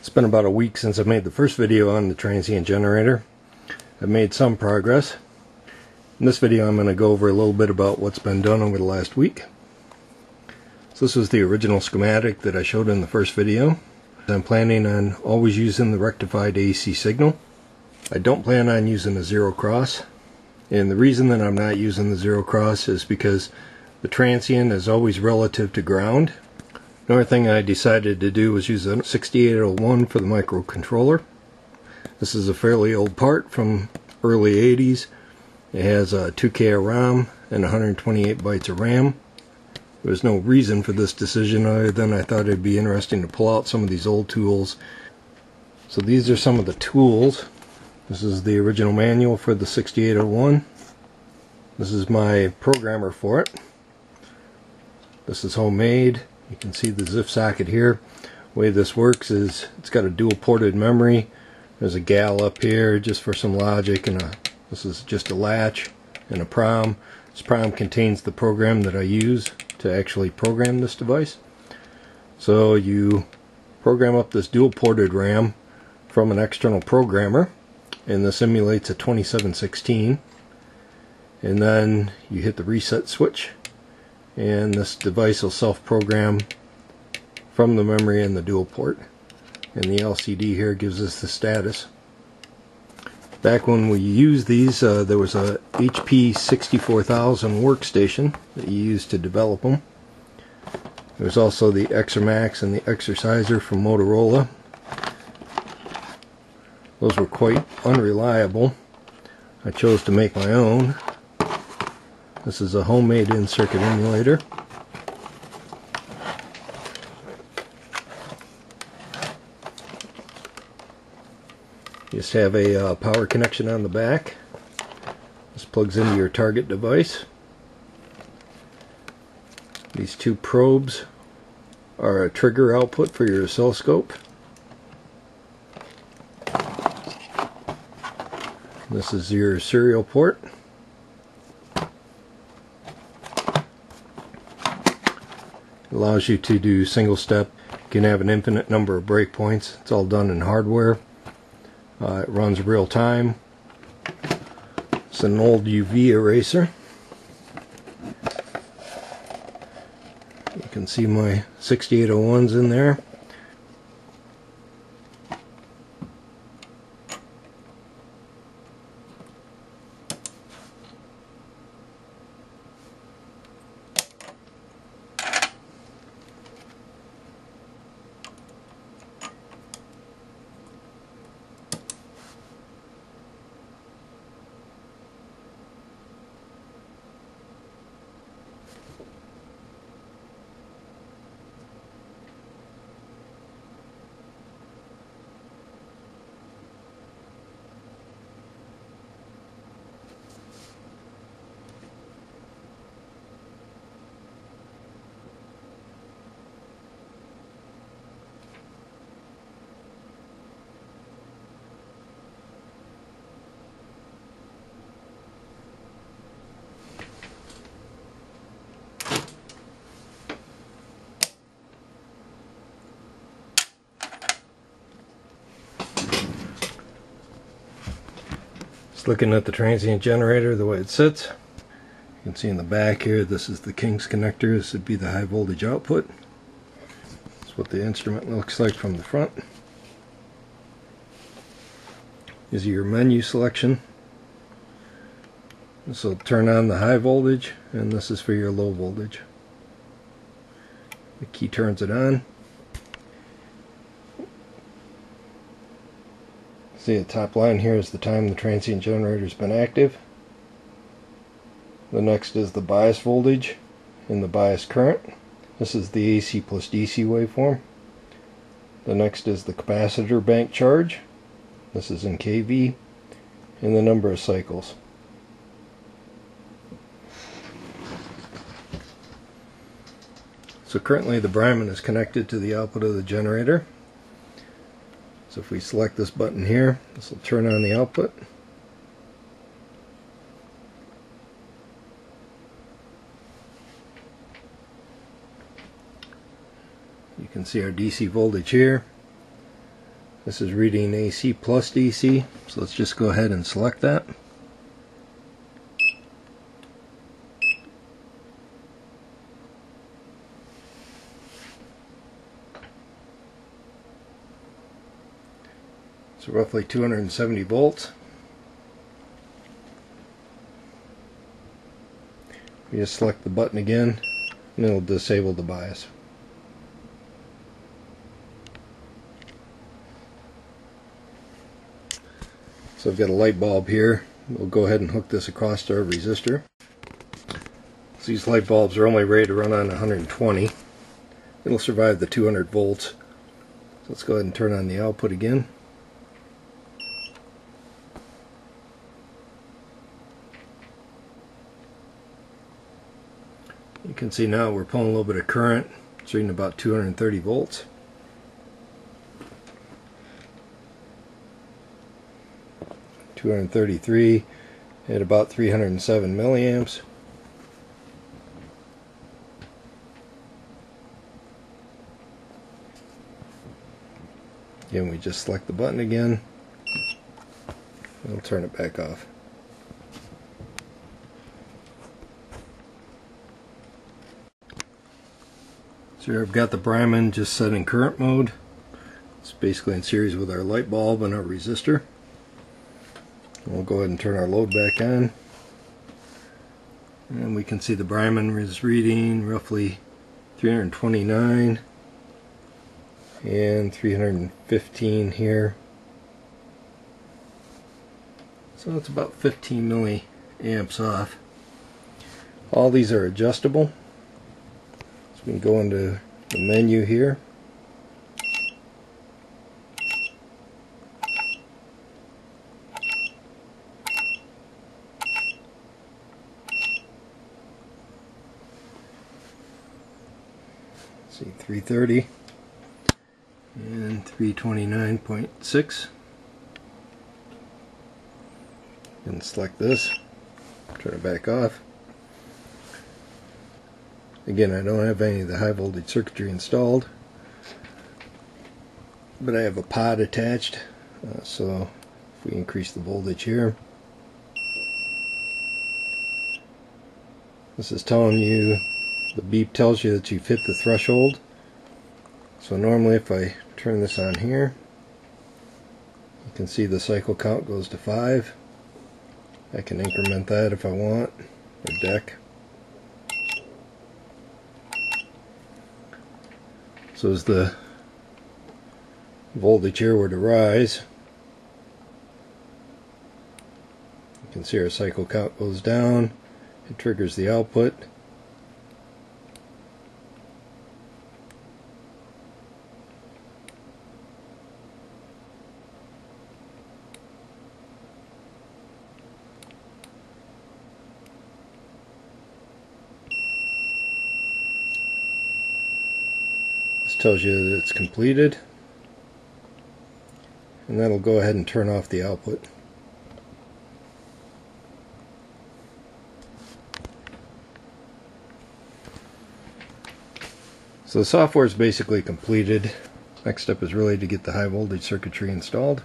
It's been about a week since I made the first video on the transient generator. I've made some progress. In this video I'm going to go over a little bit about what's been done over the last week. So this was the original schematic that I showed in the first video. I'm planning on always using the rectified AC signal. I don't plan on using a zero cross. And the reason that I'm not using the zero cross is because the transient is always relative to ground Another thing I decided to do was use a 6801 for the microcontroller. This is a fairly old part from early 80s. It has a 2K of ROM and 128 bytes of RAM. There was no reason for this decision other than I thought it'd be interesting to pull out some of these old tools. So these are some of the tools. This is the original manual for the 6801. This is my programmer for it. This is homemade. You can see the ZIF socket here. The way this works is it's got a dual ported memory. There's a GAL up here just for some logic and a, this is just a latch and a PROM. This PROM contains the program that I use to actually program this device. So you program up this dual ported RAM from an external programmer and this emulates a 2716 and then you hit the reset switch and this device will self-program from the memory and the dual port. And the LCD here gives us the status. Back when we used these uh, there was a HP 64000 workstation that you used to develop them there's also the EXORmacs and the EXORciser from Motorola. Those were quite unreliable. I chose to make my own this is a homemade in-circuit emulator. You just have a uh, power connection on the back. This plugs into your target device. These two probes are a trigger output for your oscilloscope. This is your serial port. Allows you to do single step. You can have an infinite number of breakpoints. It's all done in hardware. Uh, it runs real time. It's an old UV eraser. You can see my 6801s in there. Just looking at the transient generator, the way it sits. You can see in the back here, this is the King's connector. This would be the high voltage output. That's what the instrument looks like from the front. Is your menu selection. This will turn on the high voltage, and this is for your low voltage. The key turns it on. See the top line here is the time the transient generator has been active. The next is the bias voltage and the bias current. This is the AC plus DC waveform. The next is the capacitor bank charge. This is in kV. And the number of cycles. So currently the Brymen is connected to the output of the generator. So if we select this button here, this will turn on the output. You can see our DC voltage here. This is reading AC plus DC, so let's just go ahead and select that. So roughly 270 volts. You just select the button again and it'll disable the bias. So I've got a light bulb here. We'll go ahead and hook this across to our resistor. So these light bulbs are only rated to run on 120. It'll survive the 200 volts. So let's go ahead and turn on the output again. Can see now we're pulling a little bit of current. It's reading about 230 volts. Two hundred thirty-three at about three hundred and seven milliamps. Again, we just select the button again. We'll turn it back off. So here I've got the Brymen just set in current mode. It's basically in series with our light bulb and our resistor. We'll go ahead and turn our load back on. And we can see the Brymen is reading roughly 329 and 315 here. So it's about 15 milliamps off. All these are adjustable. So we can go into the menu here. see 330 and 329.6 and select this turn it back off Again, I don't have any of the high voltage circuitry installed, but I have a pot attached, uh, so if we increase the voltage here, this is telling you, the beep tells you that you've hit the threshold. So normally if I turn this on here, you can see the cycle count goes to 5. I can increment that if I want, or deck. So as the voltage here were to rise, you can see our cycle count goes down. It triggers the output. Tells you that it's completed and that'll go ahead and turn off the output. So the software is basically completed. Next step is really to get the high voltage circuitry installed.